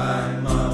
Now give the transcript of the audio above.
my mom.